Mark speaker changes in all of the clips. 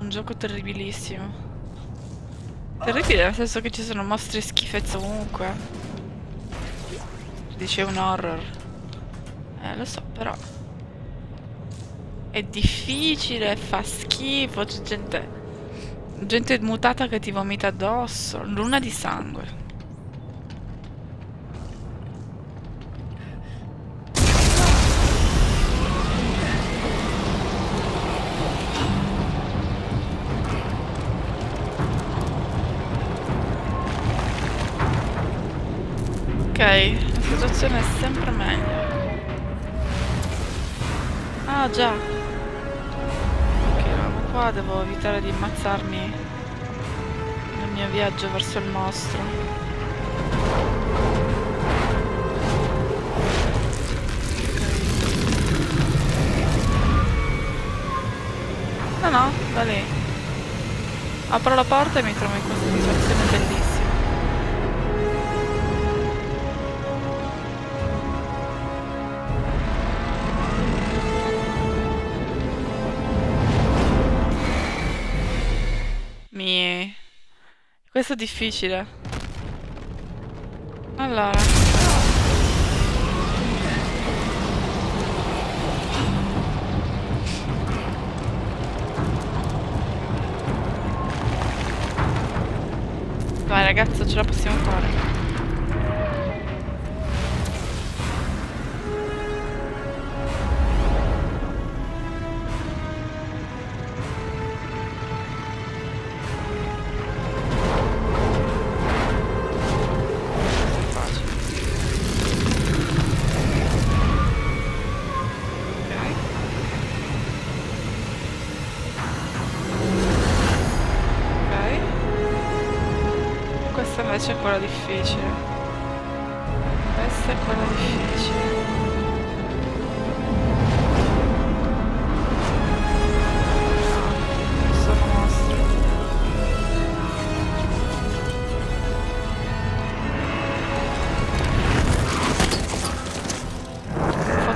Speaker 1: Un gioco terribilissimo. Terribile nel senso che ci sono mostri schifezze ovunque. Dice un horror. Eh, lo so, però. È difficile, fa schifo, c'è gente. Gente mutata che ti vomita addosso. Luna di sangue. Ok, la situazione è sempre meglio. Ah già. Ok, eravamo qua, devo evitare di ammazzarmi nel mio viaggio verso il mostro. No, no, da lì. Apro la porta e mi trovo in questa situazione bellissima. Questo è difficile. Allora. Questa è quella difficile. Questa è quella difficile.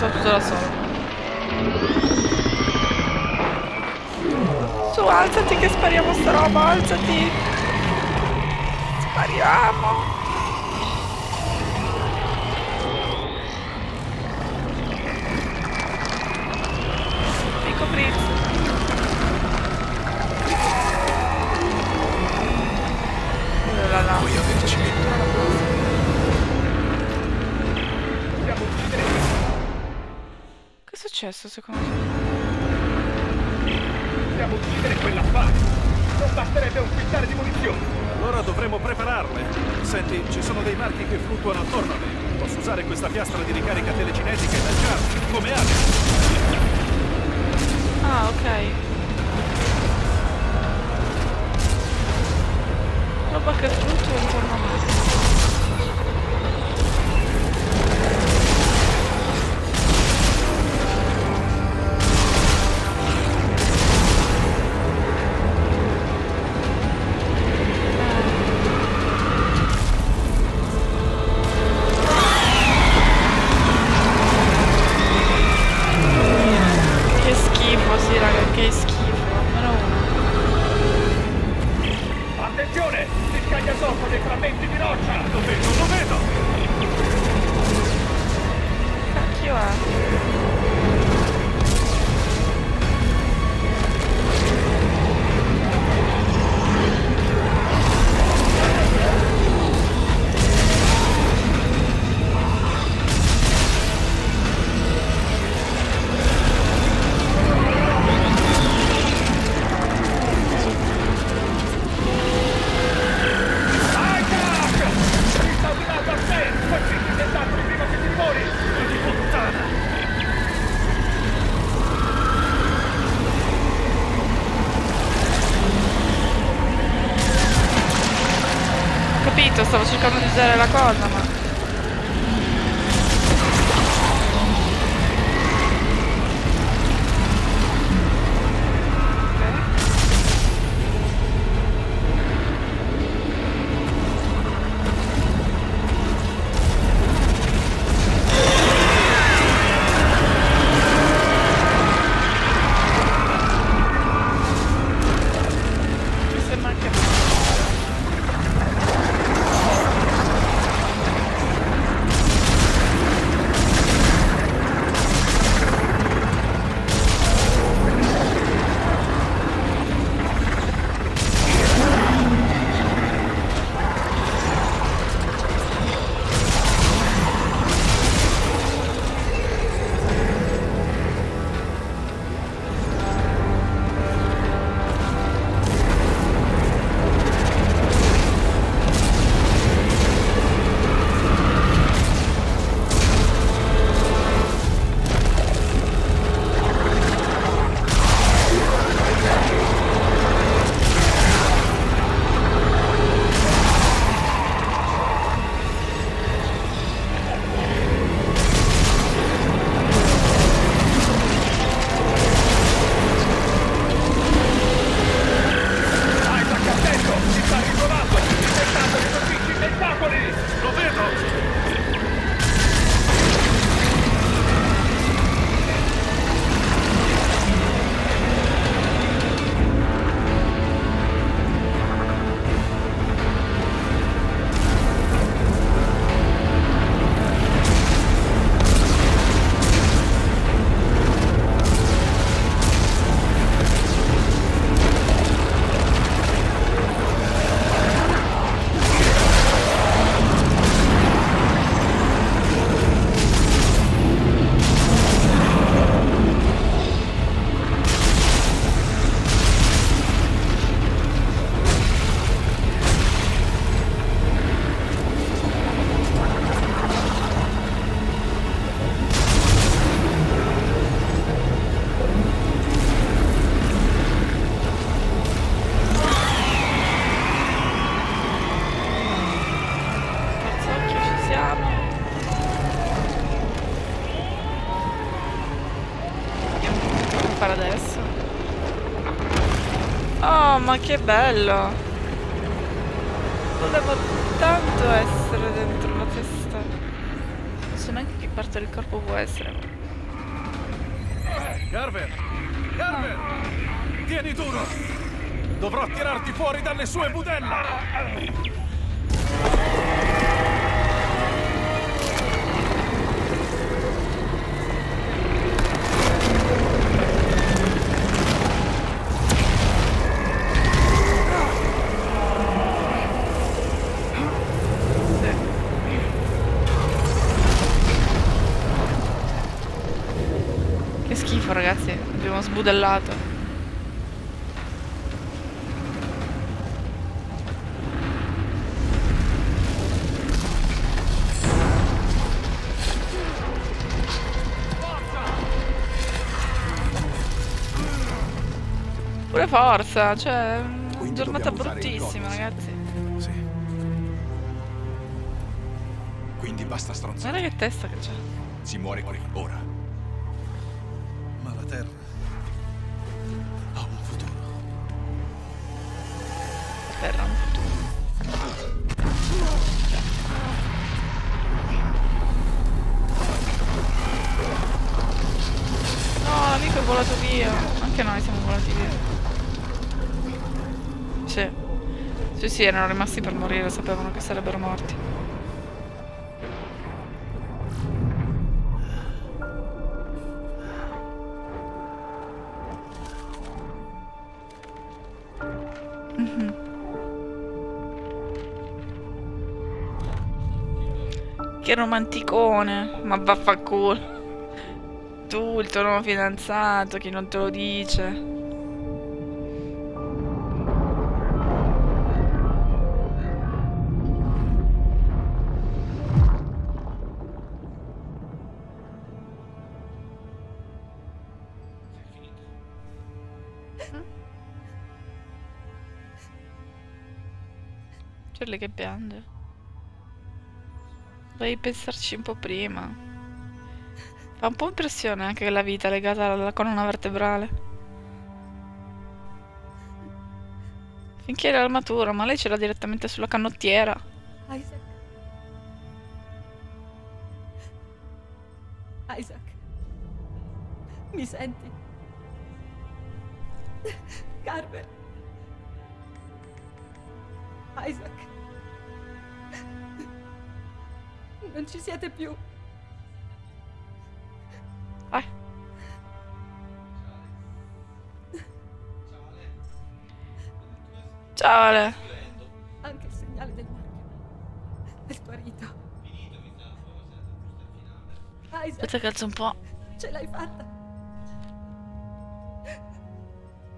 Speaker 1: Tutto da solo. Su, alzati che spariamo sta roba, alzati! Spariamo! Mi coprite. La la.
Speaker 2: Puoi averci.
Speaker 1: Che è successo secondo te?
Speaker 3: Dobbiamo uccidere quell'affare! Non basterebbe un quintale di munizioni!
Speaker 2: Allora dovremo prepararle. Senti, ci sono dei marchi che fluttuano attorno a me. Posso usare questa piastra di ricarica telecinetica e lanciarli, come ali.
Speaker 1: Ah, ok. Roba che
Speaker 3: Attenzione! Si scaglia sopra dei frammenti di roccia!
Speaker 2: Lo vedo, lo vedo!
Speaker 1: Cacchio è?
Speaker 2: Di
Speaker 1: usare la cosa, ma... ma che bello! Volevo tanto essere dentro la testa. Non so neanche che parte del corpo può essere.
Speaker 2: Garver! Garver! Tieni duro! Dovrò tirarti fuori dalle sue budella!
Speaker 1: Sbudellato. Pure forza, cioè,
Speaker 4: Quindi
Speaker 1: giornata bruttissima, ragazzi.
Speaker 2: Sì.
Speaker 4: Quindi basta stronzare.
Speaker 1: Guarda che testa che c'è.
Speaker 4: Si muore ora.
Speaker 1: È volato via. Anche noi siamo volati via. Sì. Sì, sì, erano rimasti per morire, sapevano che sarebbero morti. Che romanticone, ma vaffanculo. Tu, il tuo nuovo fidanzato, chi non te lo dice. C'è lei che piange. Dovevi pensarci un po' prima. Fa un po' impressione anche la vita legata alla colonna vertebrale. Finché era l'armatura, ma lei c'era direttamente sulla canottiera.
Speaker 5: Isaac. Isaac. Mi senti? Carver. Isaac. Non ci siete più.
Speaker 1: Ciao Ale.
Speaker 5: Anche il segnale del marchio. Del tuo rito.
Speaker 1: Aspetta che alzo un po'.
Speaker 5: ce l'hai fatta.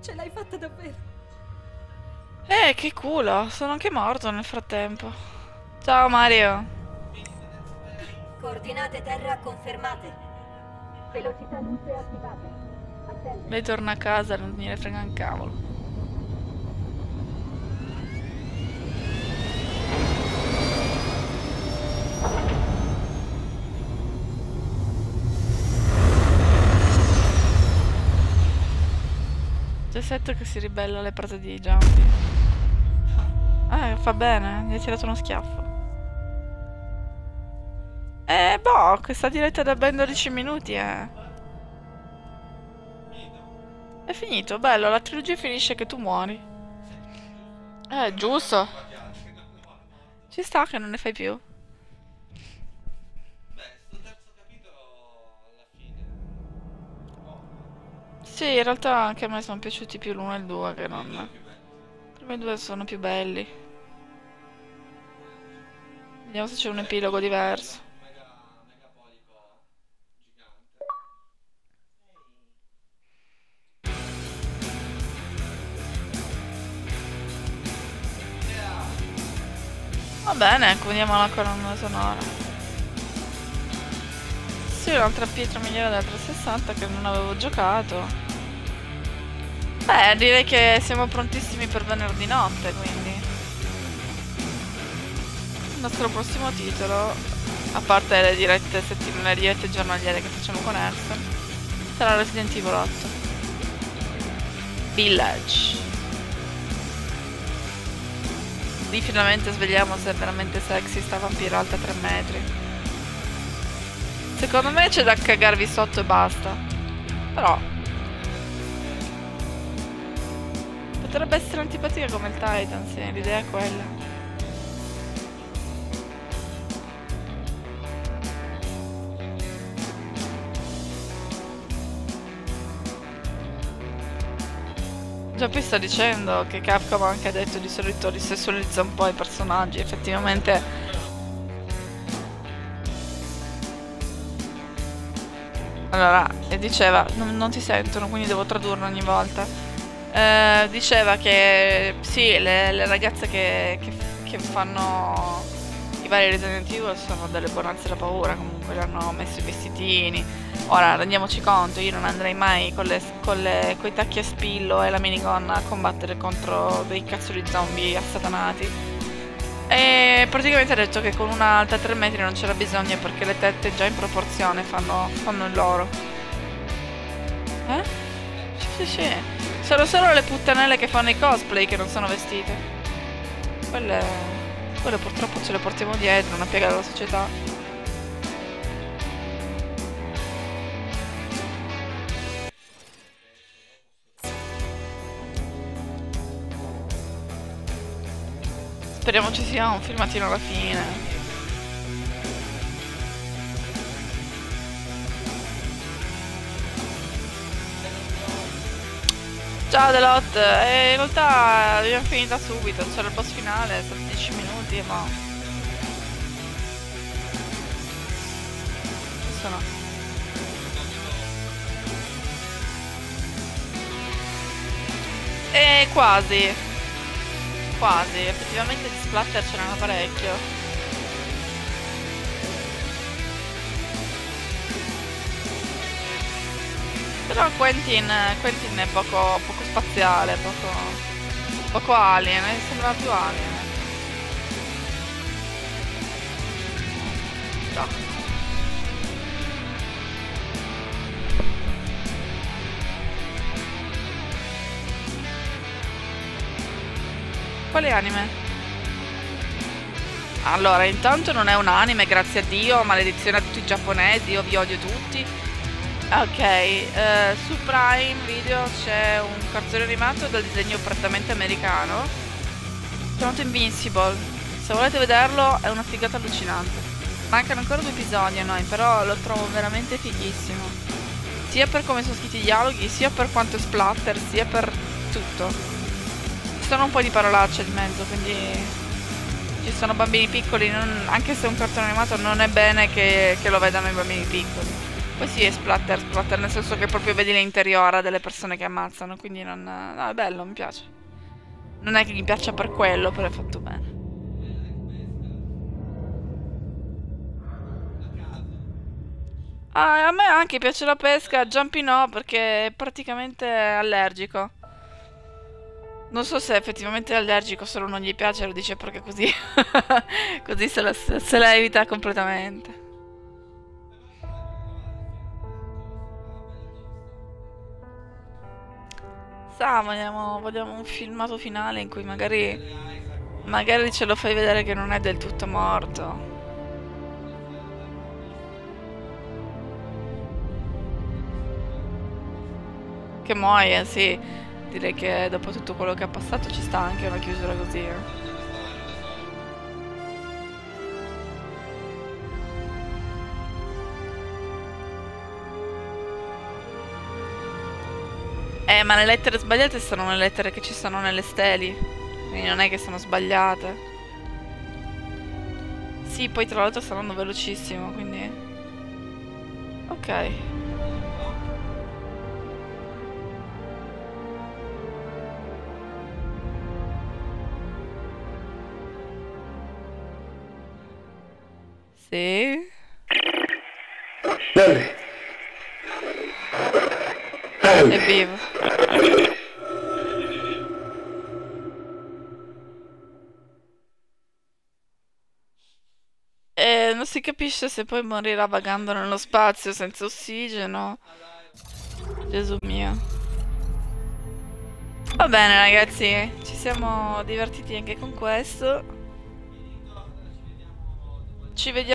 Speaker 5: Ce l'hai fatta davvero.
Speaker 1: Eh, che culo. Sono anche morto nel frattempo. Ciao Mario.
Speaker 6: Coordinate terra confermate. Velocità luce attivate. Attenti.
Speaker 1: Lei torna a casa, non gliene frega un cavolo. Seth che si ribella alle prese di Jumpy. Eh, fa bene, gli ha tirato uno schiaffo. Eh, boh, questa diretta da ben 12 minuti è... È finito, bello, la trilogia finisce che tu muori. Eh, giusto. Ci sta che non ne fai più. Sì, in realtà anche a me sono piaciuti più l'uno e il due che non... Per me due sono più belli. Vediamo se c'è un epilogo diverso. Va bene, andiamo alla colonna sonora. Sì, un'altra pietra migliore della 360 che non avevo giocato. Beh, direi che siamo prontissimi per venerdì notte, quindi. Il nostro prossimo titolo, a parte le dirette settimanali, dirette giornaliere che facciamo con Erson, sarà Resident Evil 8. Village. lì finalmente svegliamo se è veramente sexy sta vampira alta 3 metri. Secondo me c'è da cagarvi sotto e basta. Però... Potrebbe essere antipatica come il Titan, sì, l'idea è quella. Già poi sta dicendo che Capcom ha anche detto di solito risessualizza un po' i personaggi, effettivamente Allora, e diceva, non, non, ti sentono, quindi devo tradurlo ogni volta. Eh, diceva che sì, le, le ragazze che, che, che, fanno i vari Resident Evil sono delle bonanze da paura, comunque le hanno messo i vestitini. Ora, rendiamoci conto, io non andrei mai con, le, con, le, con i tacchi a spillo e la minigun a combattere contro dei cazzo di zombie assatanati. E praticamente ha detto che con una alta 3 metri non c'era bisogno perché le tette già in proporzione fanno, fanno il loro. Eh? Sì, sì, sì. Sono solo le puttanelle che fanno i cosplay che non sono vestite. Quelle, quelle purtroppo ce le portiamo dietro, una piega della società. Speriamo ci sia un filmatino alla fine. Ciao Delot, eh, in realtà abbiamo finita subito, c'era il boss finale, sono 10 minuti ma... Adesso no. E quasi. Quasi, effettivamente di splatter ce n'erano parecchio. Però Quentin, Quentin è poco, poco spaziale, poco, poco alien, eh, sembra più alien. No. Quale anime? Allora, intanto non è un anime, grazie a Dio, maledizione a tutti i giapponesi, io vi odio tutti. Ok, uh, su Prime Video c'è un cartone animato dal disegno prettamente americano chiamato Invincible. Se volete vederlo è una figata allucinante. Mancano ancora due episodi a noi, però lo trovo veramente fighissimo. Sia per come sono scritti i dialoghi, sia per quanto è splatter, sia per tutto sono un po' di parolacce di mezzo, quindi ci sono bambini piccoli, non, anche se è un cartone animato non è bene che, che, lo vedano i bambini piccoli. Poi sì, è splatter, splatter, nel senso che proprio vedi l'interiora delle persone che ammazzano, quindi non... No, è bello, mi piace. Non è che mi piaccia per quello, però è fatto bene. Ah, a me anche piace la pesca, Jumpy no, perché è praticamente allergico. Non so se effettivamente è allergico, solo non gli piace, lo dice perché così, così se la, se la evita completamente. Sa, vogliamo, vogliamo un filmato finale in cui magari, magari ce lo fai vedere che non è del tutto morto. Che muoia, sì direi che dopo tutto quello che ha passato ci sta anche una chiusura così. Eh. Ma le lettere sbagliate sono le lettere che ci sono nelle steli. Quindi non è che sono sbagliate. Sì, poi tra l'altro saranno velocissimo, quindi... Ok. Sì.
Speaker 7: Nelly.
Speaker 1: È vivo. E non si capisce se poi morirà vagando nello spazio senza ossigeno. Gesù mio. Va bene ragazzi, ci siamo divertiti anche con questo. Ci vediamo.